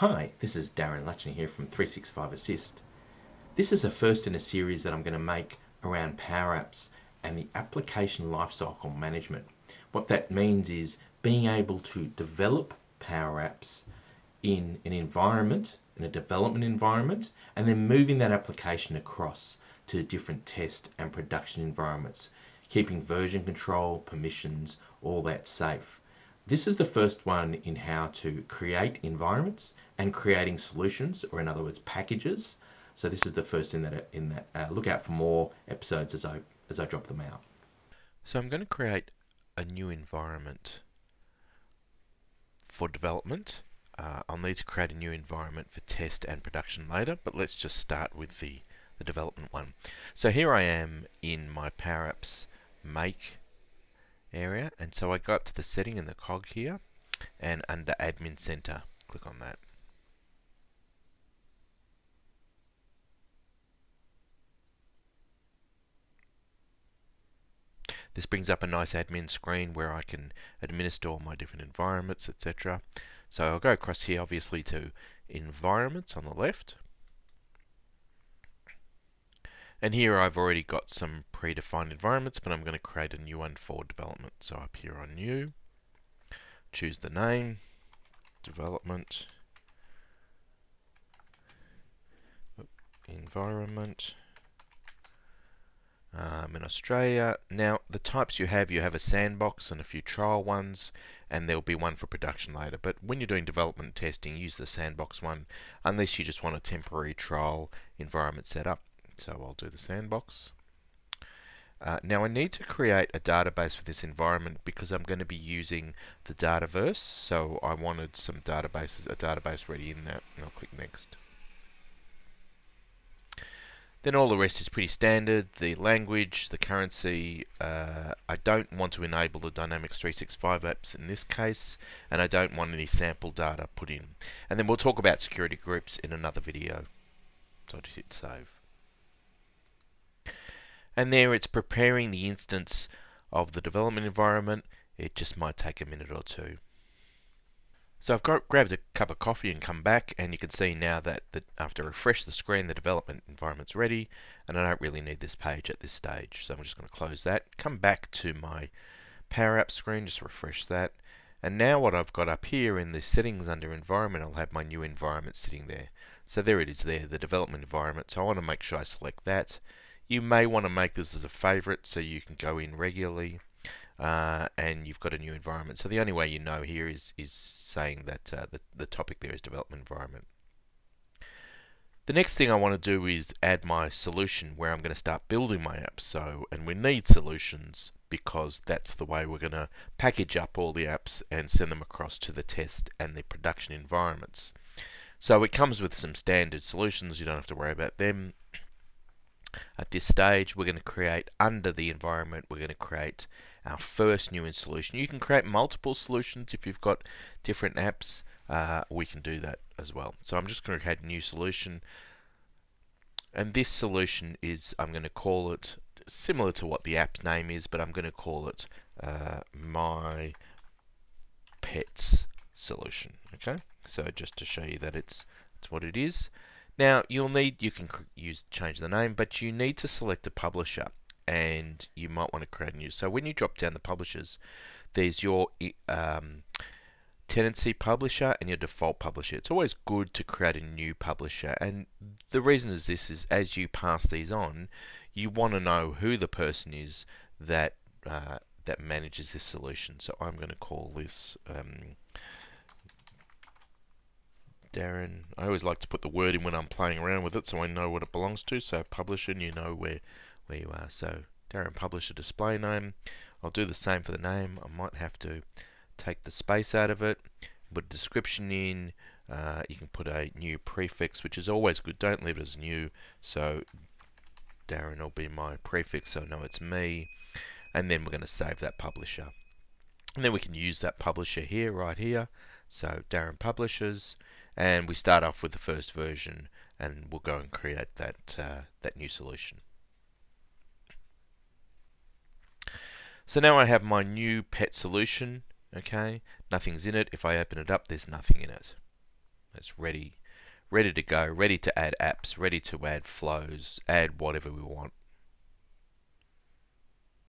Hi, this is Darren Lutchner here from 365 Assist. This is a first in a series that I'm going to make around Power Apps and the application lifecycle management. What that means is being able to develop Power Apps in an environment, in a development environment, and then moving that application across to different test and production environments, keeping version control, permissions, all that safe. This is the first one in how to create environments and creating solutions, or in other words, packages. So this is the first in that. In that, uh, look out for more episodes as I as I drop them out. So I'm going to create a new environment for development. Uh, I'll need to create a new environment for test and production later, but let's just start with the, the development one. So here I am in my Power Apps make area. And so I go up to the setting in the cog here and under admin center click on that. This brings up a nice admin screen where I can administer all my different environments, etc. So I'll go across here obviously to environments on the left and here I've already got some predefined environments, but I'm going to create a new one for development. So up here on new, choose the name, development, environment, um, in Australia. Now, the types you have, you have a sandbox and a few trial ones, and there'll be one for production later. But when you're doing development testing, use the sandbox one, unless you just want a temporary trial environment set up. So I'll do the sandbox. Uh, now I need to create a database for this environment because I'm going to be using the Dataverse. So I wanted some databases, a database ready in that, and I'll click next. Then all the rest is pretty standard. The language, the currency. Uh, I don't want to enable the Dynamics 365 apps in this case, and I don't want any sample data put in. And then we'll talk about security groups in another video. So I just hit save and there it's preparing the instance of the development environment. It just might take a minute or two. So I've got, grabbed a cup of coffee and come back and you can see now that the, after refresh the screen the development environment's ready and I don't really need this page at this stage. So I'm just going to close that come back to my Power App screen just refresh that. And now what I've got up here in the settings under environment I'll have my new environment sitting there. So there it is there the development environment. So I want to make sure I select that you may want to make this as a favorite so you can go in regularly uh, and you've got a new environment. So the only way you know here is, is saying that uh, the, the topic there is development environment. The next thing I want to do is add my solution where I'm going to start building my apps. So, and we need solutions because that's the way we're going to package up all the apps and send them across to the test and the production environments. So it comes with some standard solutions, you don't have to worry about them. At this stage, we're going to create under the environment, we're going to create our first new solution. You can create multiple solutions if you've got different apps. Uh, we can do that as well. So I'm just going to create a new solution. And this solution is, I'm going to call it similar to what the app name is, but I'm going to call it uh, my pets solution. Okay, so just to show you that it's, it's what it is. Now you'll need you can use change the name, but you need to select a publisher, and you might want to create a new. So when you drop down the publishers, there's your um, tenancy publisher and your default publisher. It's always good to create a new publisher, and the reason is this is as you pass these on, you want to know who the person is that uh, that manages this solution. So I'm going to call this. Um, Darren. I always like to put the word in when I'm playing around with it so I know what it belongs to. So publisher, and you know where, where you are. So Darren publisher display name. I'll do the same for the name. I might have to take the space out of it, put a description in. Uh, you can put a new prefix, which is always good. Don't leave it as new. So Darren will be my prefix, so I know it's me. And then we're going to save that publisher. And then we can use that publisher here, right here. So Darren Publishers and we start off with the first version and we'll go and create that uh, that new solution. So now I have my new pet solution okay nothing's in it if I open it up there's nothing in it It's ready, ready to go, ready to add apps, ready to add flows, add whatever we want.